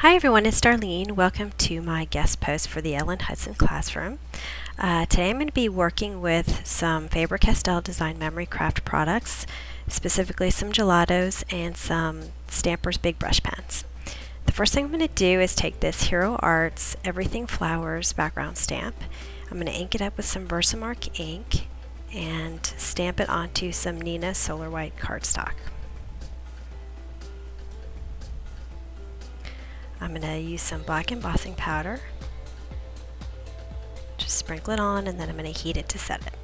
Hi everyone, it's Darlene. Welcome to my guest post for the Ellen Hutson Classroom. Uh, today I'm going to be working with some Faber-Castell Design Memory Craft products, specifically some gelatos and some Stampers Big Brush Pens. The first thing I'm going to do is take this Hero Arts Everything Flowers background stamp. I'm going to ink it up with some Versamark ink and stamp it onto some Neenah Solar White cardstock. I'm going to use some black embossing powder. Just sprinkle it on and then I'm going to heat it to set it.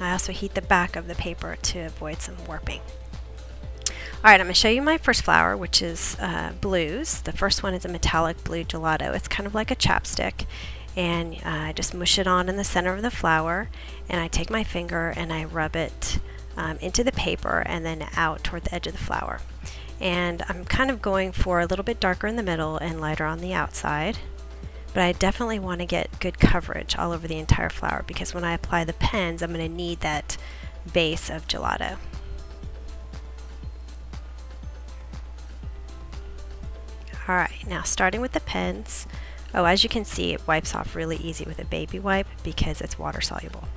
I also heat the back of the paper to avoid some warping. Alright, I'm going to show you my first flower, which is uh, blues. The first one is a metallic blue gelato. It's kind of like a chapstick. And uh, I just mush it on in the center of the flower. And I take my finger and I rub it um, into the paper and then out toward the edge of the flower and I'm kind of going for a little bit darker in the middle and lighter on the outside but I definitely want to get good coverage all over the entire flower because when I apply the pens I'm going to need that base of gelato. Alright, now starting with the pens, oh as you can see it wipes off really easy with a baby wipe because it's water soluble.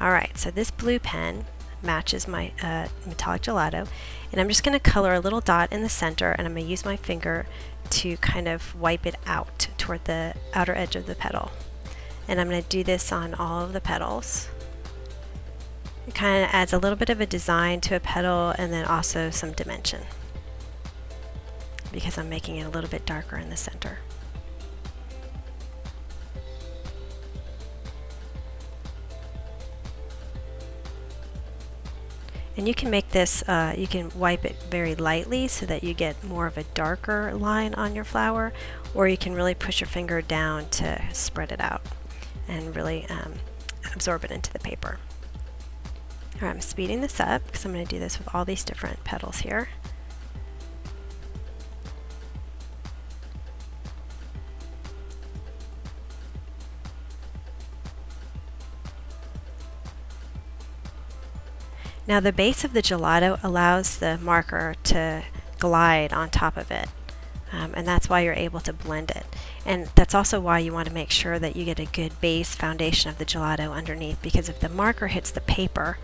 Alright, so this blue pen matches my uh, metallic gelato. And I'm just going to color a little dot in the center and I'm going to use my finger to kind of wipe it out toward the outer edge of the petal. And I'm going to do this on all of the petals. It kind of adds a little bit of a design to a petal and then also some dimension because I'm making it a little bit darker in the center. And you can make this, uh, you can wipe it very lightly so that you get more of a darker line on your flower, or you can really push your finger down to spread it out and really um, absorb it into the paper. Alright, I'm speeding this up because I'm going to do this with all these different petals here. Now the base of the gelato allows the marker to glide on top of it. Um, and that's why you're able to blend it. And that's also why you want to make sure that you get a good base foundation of the gelato underneath because if the marker hits the paper,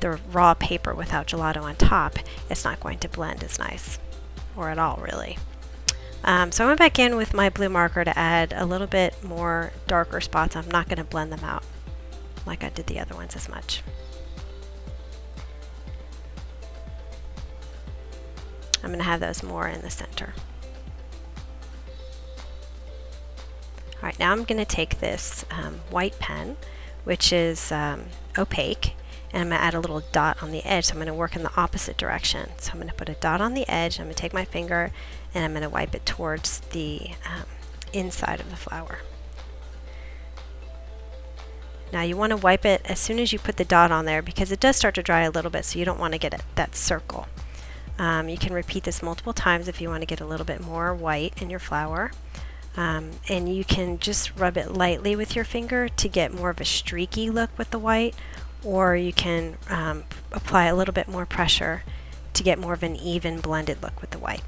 the raw paper without gelato on top, it's not going to blend as nice, or at all really. Um, so I went back in with my blue marker to add a little bit more darker spots. I'm not going to blend them out like I did the other ones as much. I'm going to have those more in the center. Alright, now I'm going to take this um, white pen, which is um, opaque, and I'm going to add a little dot on the edge. So I'm going to work in the opposite direction. So I'm going to put a dot on the edge, I'm going to take my finger, and I'm going to wipe it towards the um, inside of the flower. Now you want to wipe it as soon as you put the dot on there because it does start to dry a little bit so you don't want to get it, that circle. Um, you can repeat this multiple times if you want to get a little bit more white in your flower. Um, and you can just rub it lightly with your finger to get more of a streaky look with the white or you can um, apply a little bit more pressure to get more of an even blended look with the white.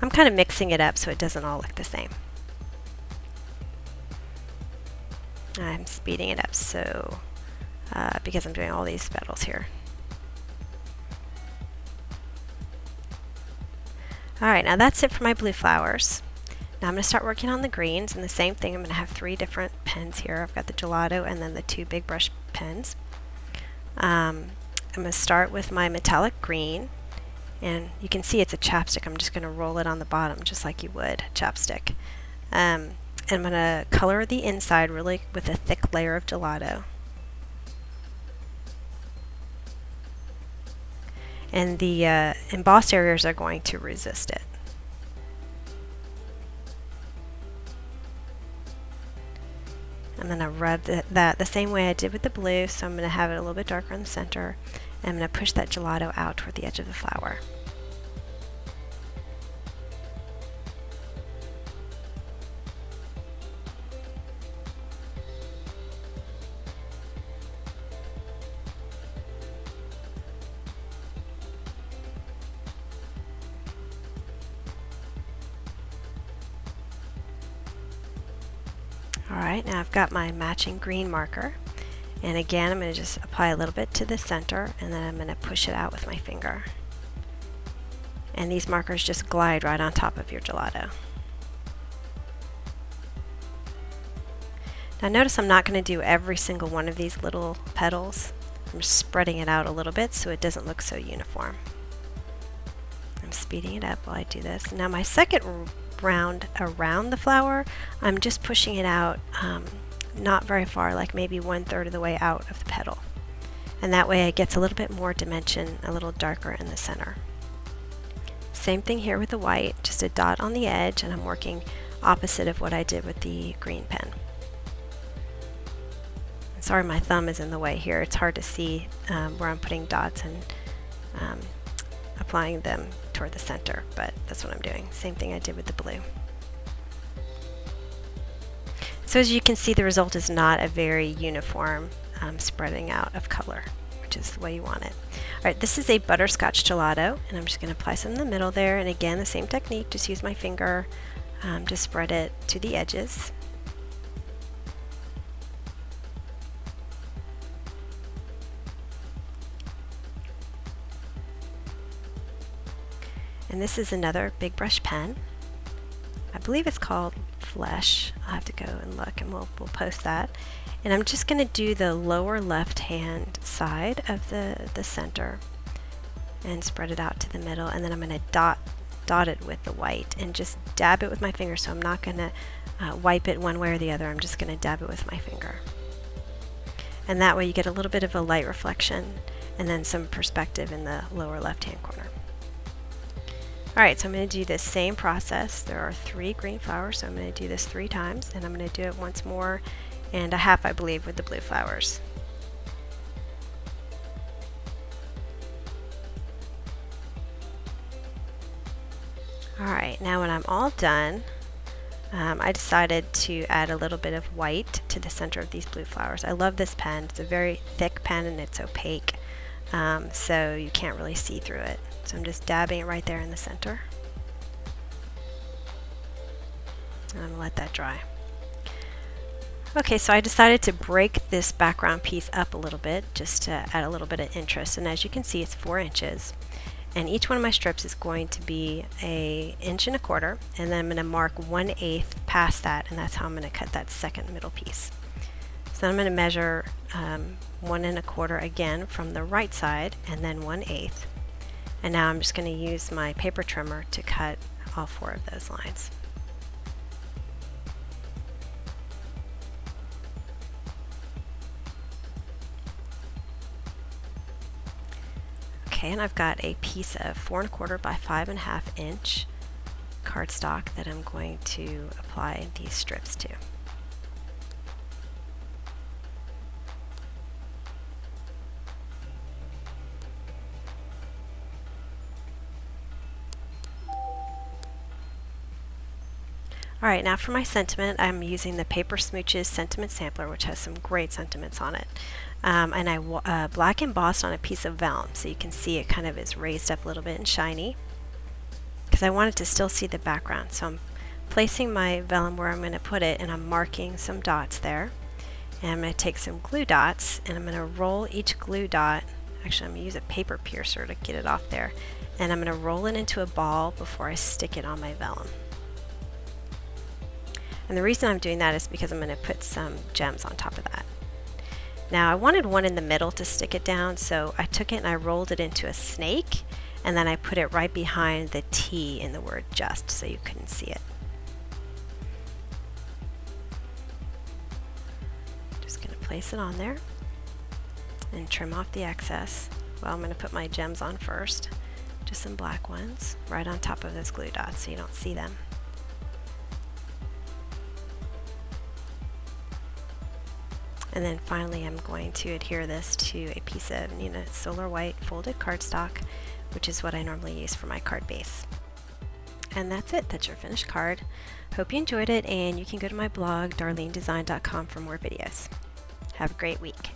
I'm kind of mixing it up so it doesn't all look the same. I'm speeding it up so uh, because I'm doing all these petals here. Alright, now that's it for my blue flowers. Now I'm going to start working on the greens, and the same thing, I'm going to have three different pens here. I've got the gelato and then the two big brush pens. Um, I'm going to start with my metallic green, and you can see it's a chapstick. I'm just going to roll it on the bottom just like you would chapstick. Um, and I'm going to color the inside really with a thick layer of gelato. And the uh, embossed areas are going to resist it. I'm going to rub the, that the same way I did with the blue, so I'm going to have it a little bit darker in the center, and I'm going to push that gelato out toward the edge of the flower. Alright, now I've got my matching green marker. And again, I'm going to just apply a little bit to the center and then I'm going to push it out with my finger. And these markers just glide right on top of your gelato. Now notice I'm not going to do every single one of these little petals. I'm just spreading it out a little bit so it doesn't look so uniform. I'm speeding it up while I do this. Now my second round around the flower, I'm just pushing it out um, not very far, like maybe one third of the way out of the petal. And that way it gets a little bit more dimension, a little darker in the center. Same thing here with the white, just a dot on the edge, and I'm working opposite of what I did with the green pen. Sorry my thumb is in the way here. It's hard to see um, where I'm putting dots and um, applying them toward the center, but that's what I'm doing. Same thing I did with the blue. So as you can see, the result is not a very uniform um, spreading out of color, which is the way you want it. All right, this is a butterscotch gelato, and I'm just going to apply some in the middle there. And again, the same technique, just use my finger um, to spread it to the edges. And this is another big brush pen. I believe it's called Flesh. I'll have to go and look and we'll, we'll post that. And I'm just going to do the lower left hand side of the, the center and spread it out to the middle. And then I'm going to dot, dot it with the white and just dab it with my finger. So I'm not going to uh, wipe it one way or the other. I'm just going to dab it with my finger. And that way you get a little bit of a light reflection and then some perspective in the lower left hand corner. Alright, so I'm going to do the same process. There are three green flowers, so I'm going to do this three times, and I'm going to do it once more and a half, I believe, with the blue flowers. Alright, now when I'm all done, um, I decided to add a little bit of white to the center of these blue flowers. I love this pen. It's a very thick pen and it's opaque, um, so you can't really see through it. So I'm just dabbing it right there in the center. And I'm to let that dry. Okay, so I decided to break this background piece up a little bit just to add a little bit of interest. And as you can see, it's four inches. And each one of my strips is going to be a inch and a quarter. And then I'm going to mark one eighth past that. And that's how I'm going to cut that second middle piece. So I'm going to measure um, one and a quarter again from the right side and then one eighth. And now I'm just going to use my paper trimmer to cut all four of those lines. Okay, and I've got a piece of four and a quarter by five and a half inch cardstock that I'm going to apply these strips to. Alright, now for my sentiment, I'm using the Paper Smooches Sentiment Sampler, which has some great sentiments on it. Um, and I uh, black embossed on a piece of vellum, so you can see it kind of is raised up a little bit and shiny. Because I wanted to still see the background, so I'm placing my vellum where I'm going to put it, and I'm marking some dots there. And I'm going to take some glue dots, and I'm going to roll each glue dot, actually I'm going to use a paper piercer to get it off there, and I'm going to roll it into a ball before I stick it on my vellum. And the reason I'm doing that is because I'm going to put some gems on top of that. Now I wanted one in the middle to stick it down, so I took it and I rolled it into a snake, and then I put it right behind the T in the word just, so you couldn't see it. Just going to place it on there and trim off the excess. Well, I'm going to put my gems on first, just some black ones, right on top of those glue dots so you don't see them. And then finally I'm going to adhere this to a piece of Neenah Solar White folded cardstock, which is what I normally use for my card base. And that's it, that's your finished card. Hope you enjoyed it and you can go to my blog darlenedesign.com for more videos. Have a great week.